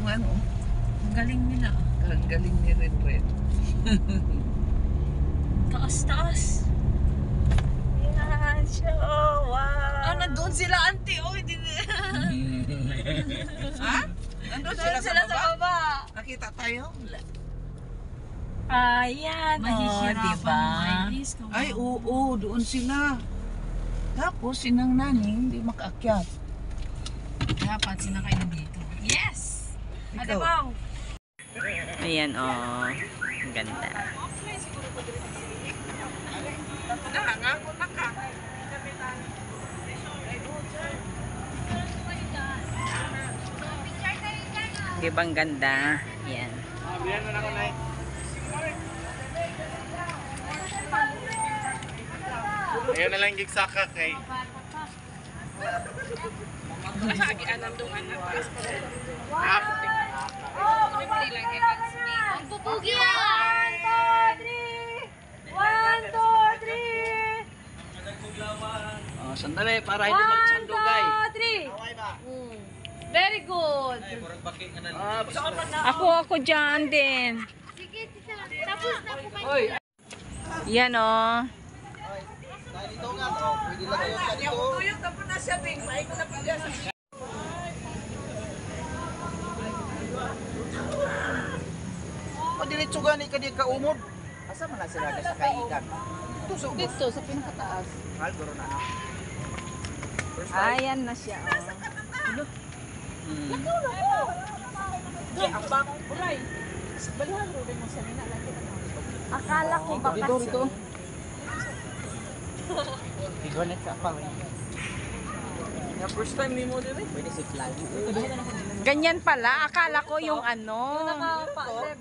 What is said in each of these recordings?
dugtungan oh. Ang galing nila. Ang galing ni Ren Ren. Taas, taas. Yan siya. Oh, wow. Ah, nandun sila, auntie. Oh, hindi ha? Nandun sila, sila sa sa baba? Nakita tayo? Ayan. Oh, Mahihirapan diba? Iris. kung- Ay, oo, doon sila. Tapos, sinang naning, hindi makaakyat. Dapat sinakay na dito. Ikaw. Ayan, oh. Ang ganda. Di ba ang ganda? Yan. Ayun na lang yung saka One, two, three! One, two, three! Oh, sandali, para hindi One, magsandugay. two, three! Mm. Very good. Ako, ako dyan din. Sige, tita. Tapos na po kayo. Yan, oh. Padiretso gani ka di ka umod. Asa man na sila sa kaigan? Ito sa ubos. Dito, sa pinakataas. Mahal, guro na. Ayan na siya, oh. Akala ko baka dito, dito. Tigonet sa pa. Yeah, first time ni mo din eh. Pwede si fly. Ganyan pala. Akala ko yung ano.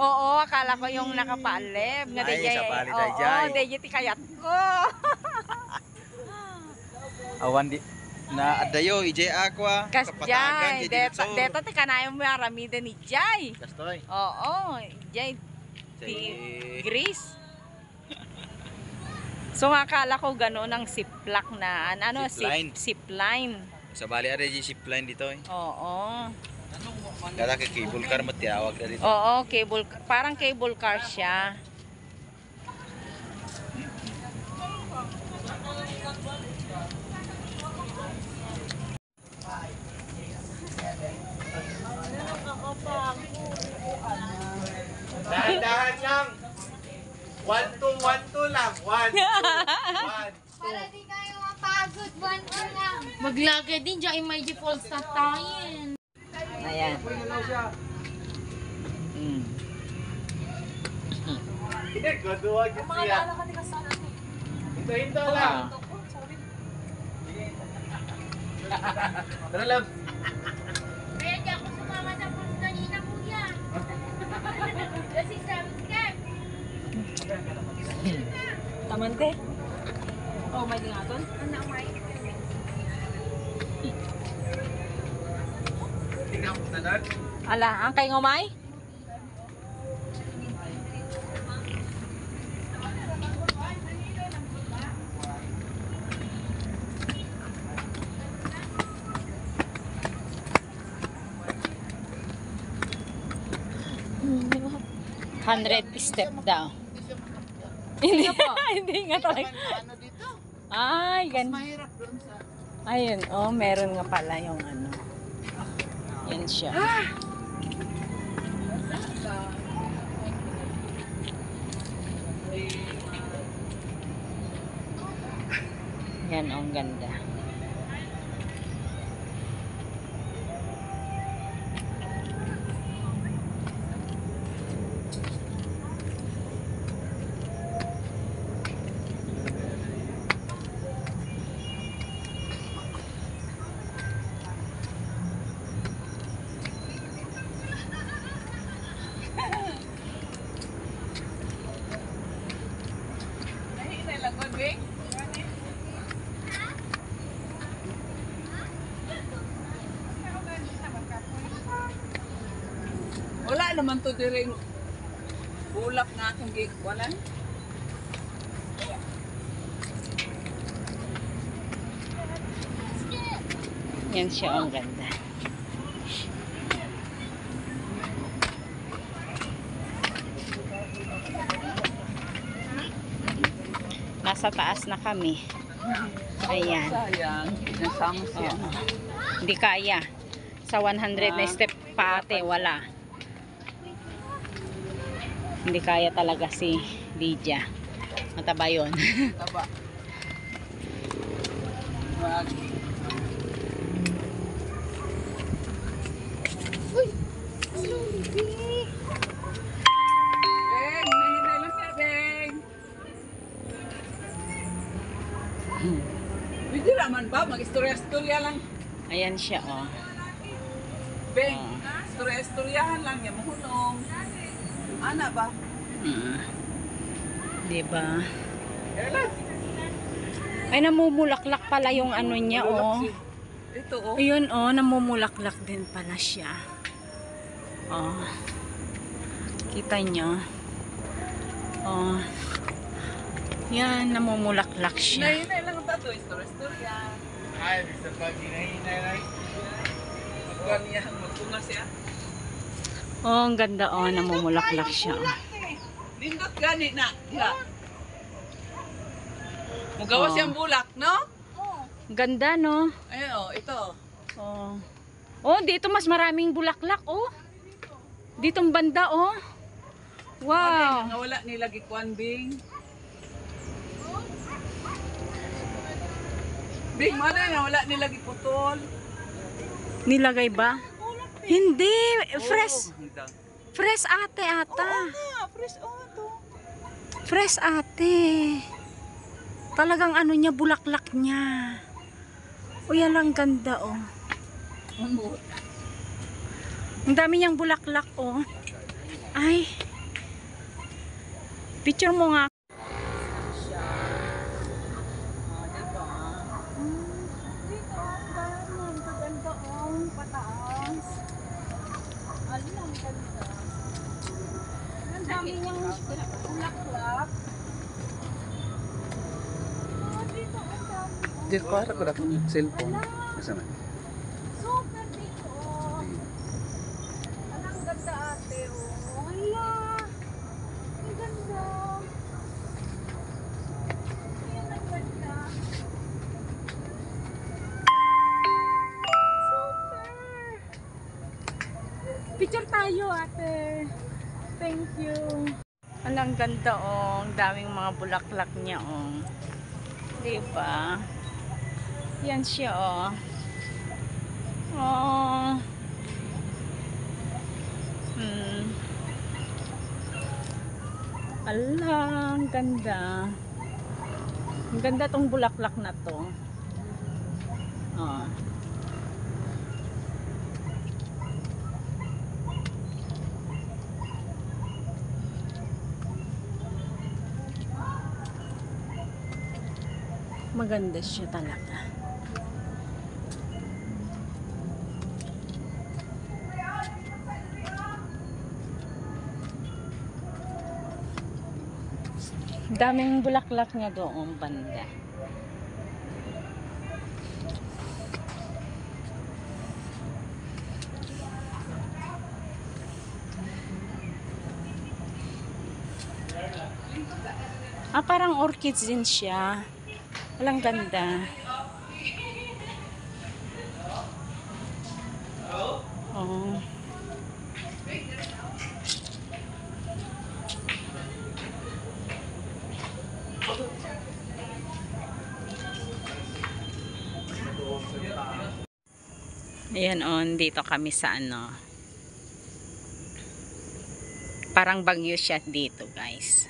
Oo, akala ko yung nakapaalib. Nga Ay, DJ. sa pali, Oo, DJ. DJ ti kayat ko. Awan di na adayo ije aqua Kas kapatagan Jay. Deta, deta ti kanayo mo aramida ni Jay. Kastoy. Oo, Jay. Ti. Grease. So akala ko gano'n ang siplak na ano, Zipline. sip, zipline. Sa bali ada di zipline dito eh. Oo. Kada ka cable car mo tiawag na dito. Oo, cable parang cable car siya. Dahan-dahan lang. 1 2 1 2 lang. 1 1 Para di kayo mapagod. One, two lang. Maglagay din dyan, emoji falls na tayo. Ayan. Mm. Gaduwag siya. Hinto-hinto lang. Tara lang. Kaya di ako sumama sa falls kanina, kuya. Kasi sabi scared. Tamante. Oh, may dingaton? Ano, doon. Ala, ang kay ngumay? Hundred step daw. Hindi, hindi nga talaga. Ay, gan. Mahirap doon sa Ayun, oh, meron nga pala yung ano. Yan siya. Yan, oh, ang ganda. naman to dire bulak na akong gigwalan. Yan siya ang ganda. Nasa taas na kami. Ayan. Sayang. Nasama. Hindi kaya. Sa 100 na ah. step pa ate, wala. Hindi kaya talaga si Lydia. Mataba yun. Taba. Wag. Beng, nahinay lang siya, Beng. Pwede naman ba? Mag-istorya-istorya lang. Ayan siya, oh. Beng, Ah. istorya-istoryahan lang yan. Mahulong. Ana ba? Mm. Diba? Ay, namumulaklak pala yung ano niya, oh. Ito, oh. Ayun, oh, namumulaklak din pala siya. Oh. Kita nyo? Oh. Yan, namumulaklak siya. Nahinay lang ang tato. Istorya-istorya. Ay, bisa pagi na hinay na. Magkaniya, magtunga siya. Oh, ang ganda, oh, namumulaklak siya. oh. Lindot gani na. Ya. Mugawa Oh. siyang bulak, no? Ang Ganda, no? Ayun, oh, ito. Oh. Oh, dito mas maraming bulaklak, oh. Ditong banda, oh. Wow. Wow. wala nila gikuan, Bing. Bing, mo na wala nila giputol. Nilagay ba? Hindi, fresh. Fresh ate ata. Ah, fresh oh to. Fresh ate. Talagang ano niya, bulaklak niya. O yan lang ganda, oh. Ang dami niyang bulaklak, oh. Ay. Picture mo nga. Di ko ara ko dakong cellphone. Asa man? Super dito. Anong ganda ate, oh. Hala. Ang ganda. Ayan ang ganda. Super. Picture tayo ate. Thank you. Alang ganda oh. Ang daming mga bulaklak niya oh. Diba? Yan siya oh. Oh. Hmm. Ala, ang ganda. Ang ganda tong bulaklak na to. Oh. Maganda siya talaga. Daming bulaklak niya doon banda. Ah, parang orchids din siya. Walang ganda. Oh. Ayan on, dito kami sa ano. Parang bagyo siya dito, guys.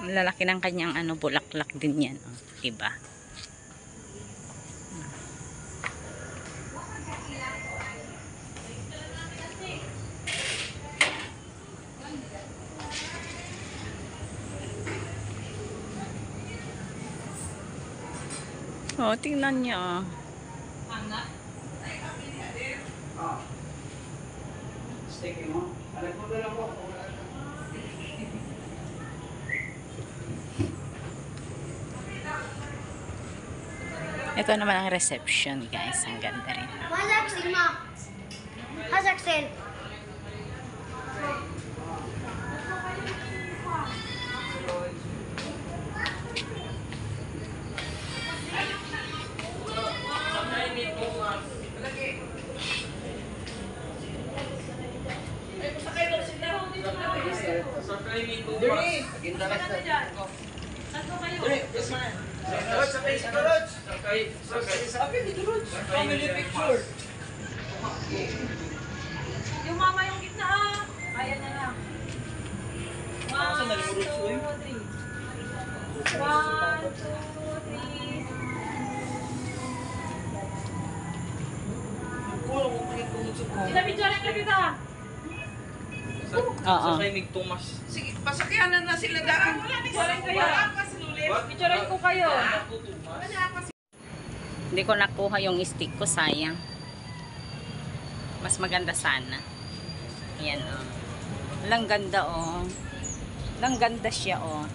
Lalaki ng kanyang ano, bulaklak din yan. Oh. Diba? Oh, tingnan oh. Alam mo lang ko. Ito naman ang reception, guys. Ang ganda rin. How's Axel? Yung Sinabidyorin ka kita. Oo. Sige, pasakyanan na sila daan. Picturein kayo. Picturein ko kayo. Hindi ko nakuha yung stick ko, sayang. Mas maganda sana. Ayan, oh. Lang ganda, oh. Lang ganda siya, oh.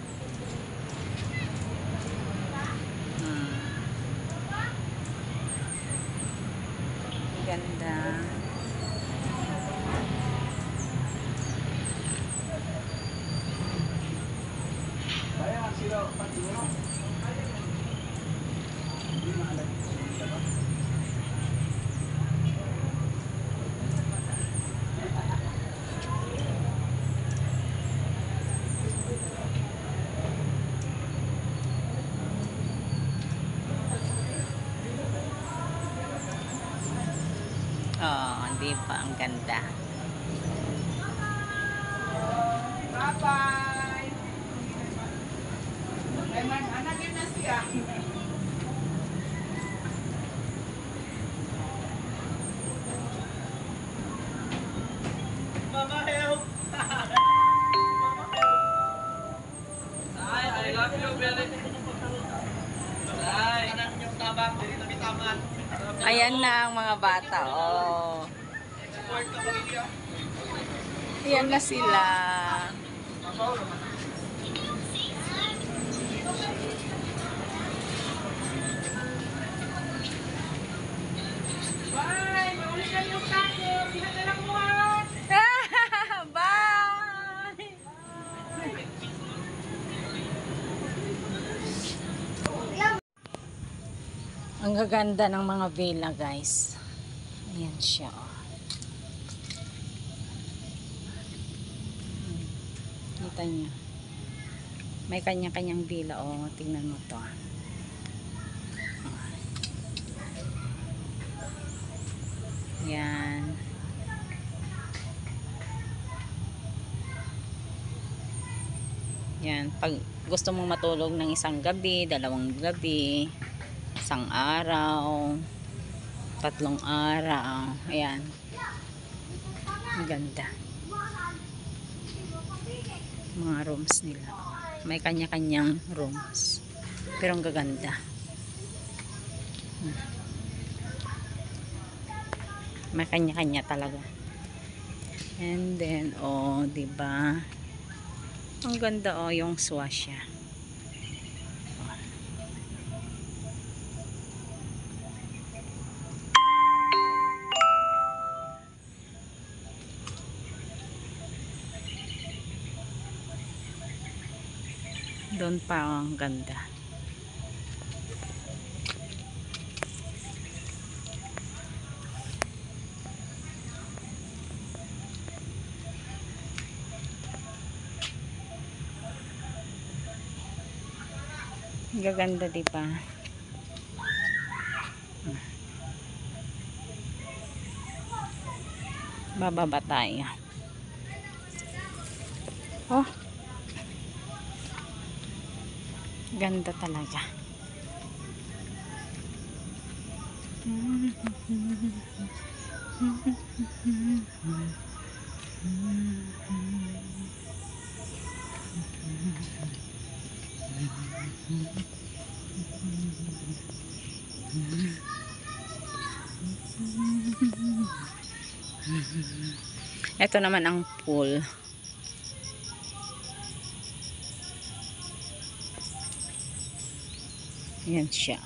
Hmm. Ganda. パッと見ろ。Ayan na ang mga bata, oh. Ayan na sila. Bye! Maulit lang yung tayo. Pinadala mo ah. Bye! Ang gaganda ng mga villa, guys. Ayan siya. oh. Hmm. Kita niyo. May kanya-kanyang villa. Oh, tingnan mo to. Yan. Yan. Pag gusto mong matulog ng isang gabi, dalawang gabi, isang araw, tatlong araw. Ayan. Ang ganda. Mga rooms nila. May kanya-kanyang rooms. Pero ang gaganda. May kanya-kanya talaga. And then, oh, ba? Ang ganda oh, yung swasya. Doon pa oh, ang ganda. Gaganda, di ba? Bababa tayo. Oh. Ganda talaga. Ito naman ang pool. Yan siya.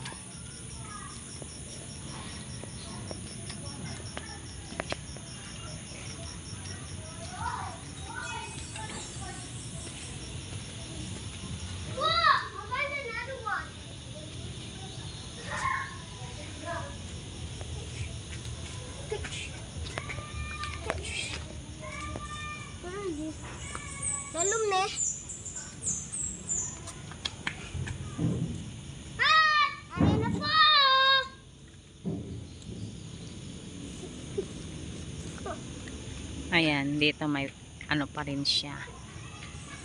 Dito may ano pa rin siya.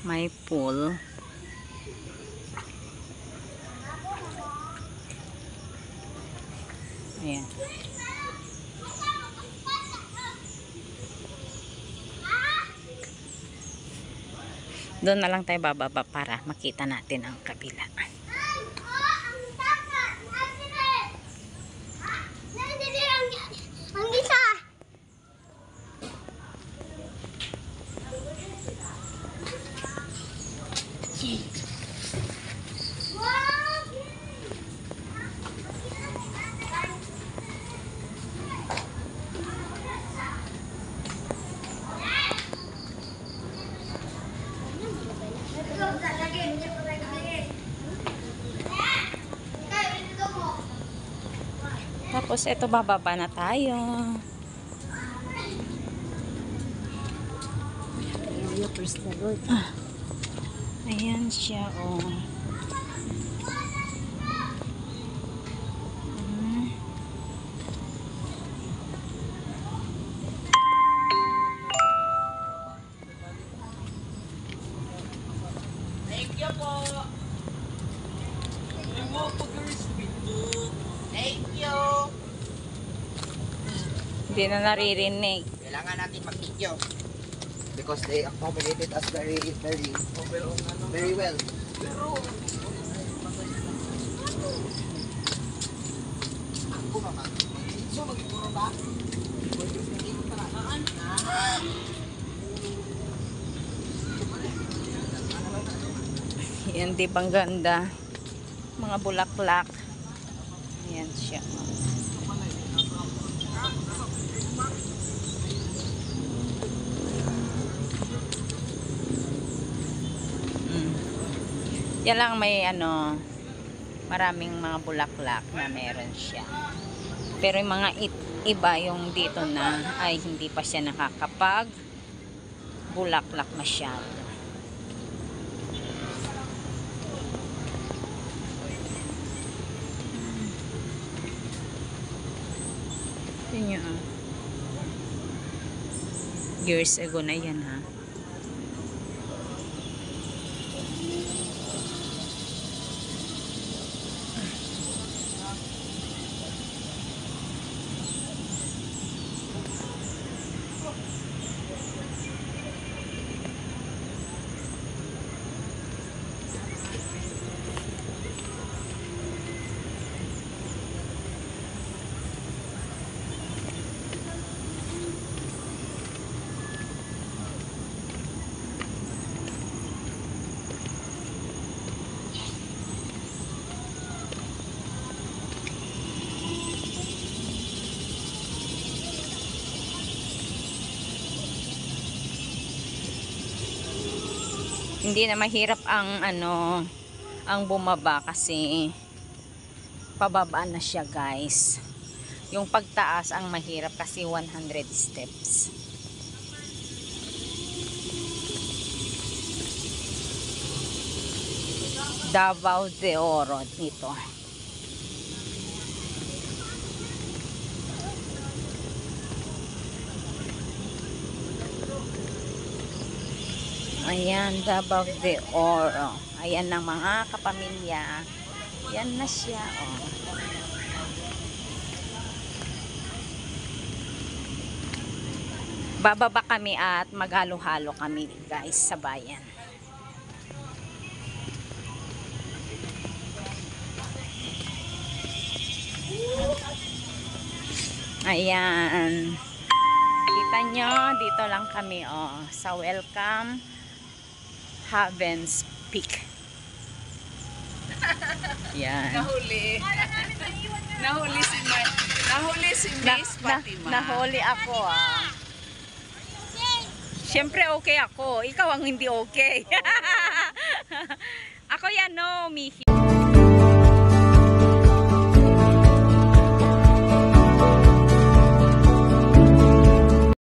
May pool. Ayan. Doon na lang tayo bababa para makita natin ang kabila. Tapos ito bababa na tayo. Ah, Ayan siya oh. Na naririnig. Kailangan natin mag-video. Because they accommodated us very, very, very well. Ako mama. So, mag-iguro ba? Yan, di bang ganda? Mga bulaklak. Ayan siya. Mm. Yan lang may ano, maraming mga bulaklak na meron siya. Pero yung mga it, iba yung dito na ay hindi pa siya nakakapag bulaklak masyado. Yun yun ah. Years ago na yan ha. Hindi na mahirap ang ano ang bumaba kasi pababa na siya guys. Yung pagtaas ang mahirap kasi 100 steps. Davao de Oro dito Ayan, Davao de Oro. Ayan ang mga kapamilya. Yan na siya, oh. Bababa kami at maghalo-halo kami, guys, sa bayan. Ayan. Kita nyo, dito lang kami, oh, sa welcome Havens Peak. Yan. Nahuli. Nahuli si May. Nahuli si Na, Miss na, Fatima. nahuli ako, ah. Siyempre okay ako. Ikaw ang hindi okay. ako yan, no, Mihi.